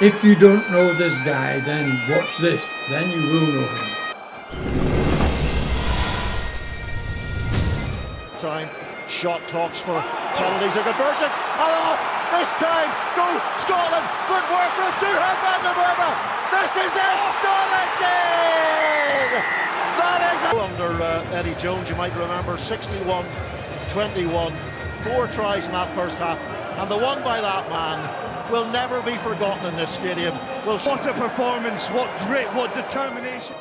If you don't know this guy, then watch this. Then you will know him. Time. Shot talks for penalties or conversion. Oh, this time, go Scotland. Good work from Duhan van der Merwe. This is astonishing. That is under uh, Eddie Jones. You might remember 61 21. Four tries in that first half. And the one by that man will never be forgotten in this stadium. Will what a performance, what grit, what determination.